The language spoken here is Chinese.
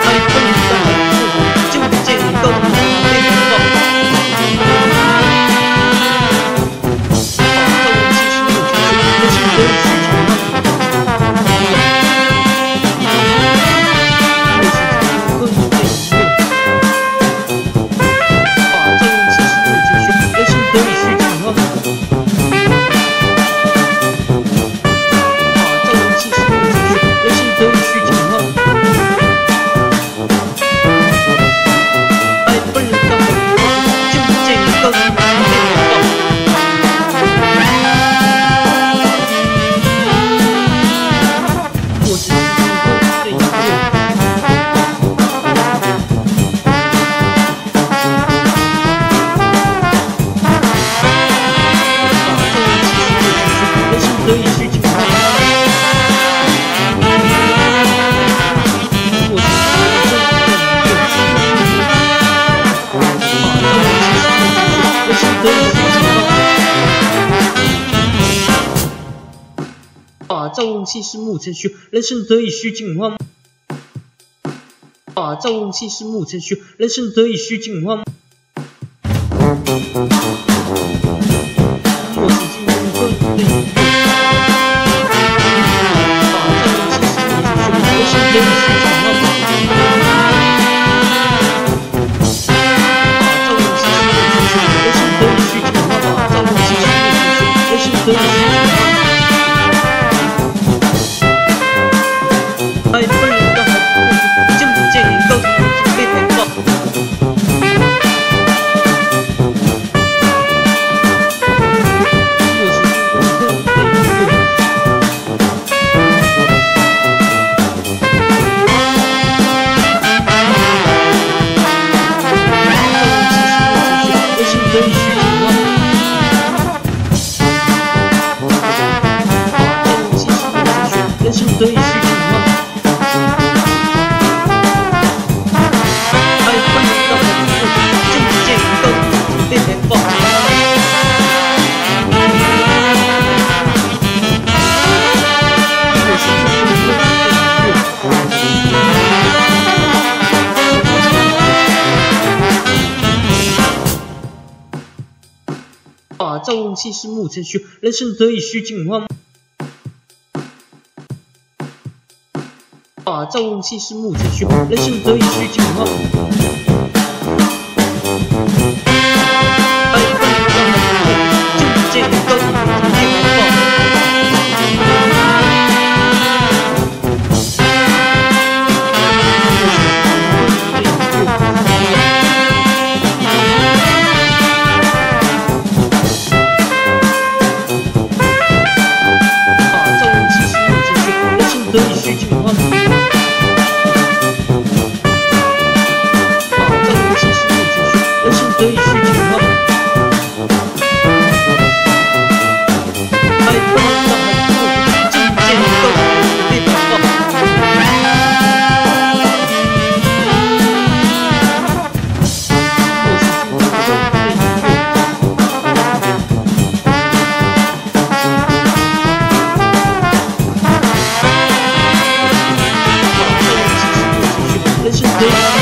爱奋斗，就见动作；练舞蹈，把正姿势。把正姿势，学学别是得你虚长了。造物器是木程序，人生得以虚进化。啊，造物器是木程序，人生得以 Thank you. 进化。最虚情话，爱欢到很富，境界都变天爆。啊，造物器是木程序，人生得以虚进化。啊，造梦熙是木之兄，人生得意须尽欢。Thank.